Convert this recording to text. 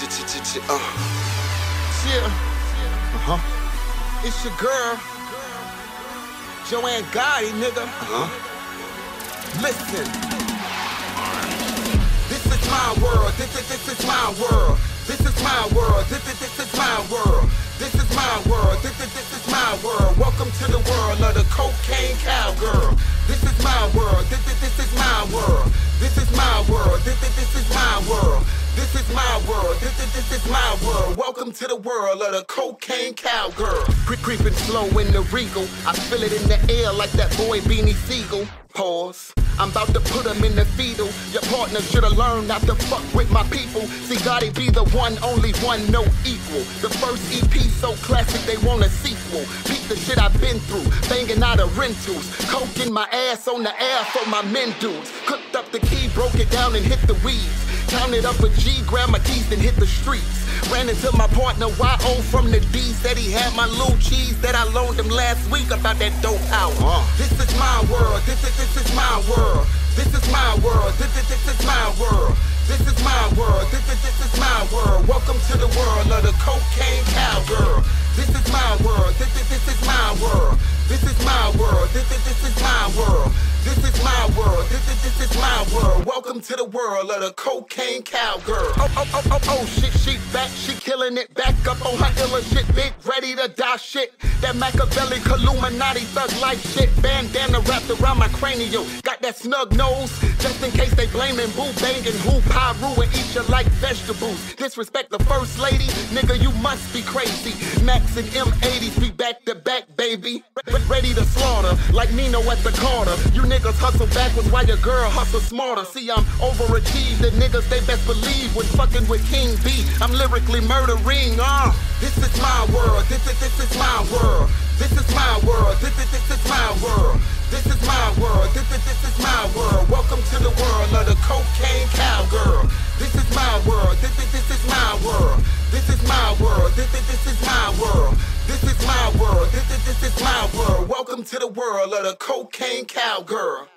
Uh. Yeah. Uh huh. It's your girl, Joanne Gotti, nigga. Uh huh. Listen. This is my world. This is this is my world. This is my world. This is this is my world. This is my world. This is this is my world. Welcome to the world of the cocaine cowgirl. This is my world. This is this is my world. This is my world. This is this is my world. This is my world. This is this is my world. Welcome to the world of the cocaine cowgirl. Creep creeping slow in the regal. I feel it in the air like that boy Beanie Sigel. Pause. I'm about to put him in the fetal. Your partner should have learned not to fuck with my people. See, Gotti be the one, only one, no equal. The first EP so classic, they want a sequel. Beat the shit I've been through, banging out of rentals. Coke in my ass on the air for my men dudes. Key, broke it down and hit the weeds. Counted up a G, grabbed my keys, then hit the streets. Ran into my partner YO from the D, said he had my little cheese that I loaned him last week about that dope hour. Uh. This is my world, this is this is my world. This is my world, this is this is my world. This is my world, this is this is my world. Welcome to the world of the cocaine cowgirl. This is my world, this is this is my world. This is my world, this is this is my world. This is my world, this is this is my world. Welcome to the world of the cocaine cowgirl. Oh oh oh oh oh shit, she back, she killing it. Back up on her illa shit, big ready to die shit. That Machiavelli Illuminati thug life shit. Bandana wrapped around my cranial. Got that snug nose, just in case they blaming boo banging who Piru and eat you like vegetables. Disrespect the first lady, nigga, be crazy. Max and M80s be back to back, baby. Re- ready to slaughter, like Nino at the corner. You niggas hustle backwards while your girl hustle smarter. See, I'm overachieved, the niggas they best believe when fucking with King B. I'm lyrically murdering, uh. This is my world, this is this is my world. This is my world, this is this is my world. This is my world, this is this is my world. Welcome to the world of the cocaine cowgirl. This is my world, this is this is my world. This is my world, this is this is my world. This is my world, this is this is my world. Welcome to the world of the cocaine cowgirl.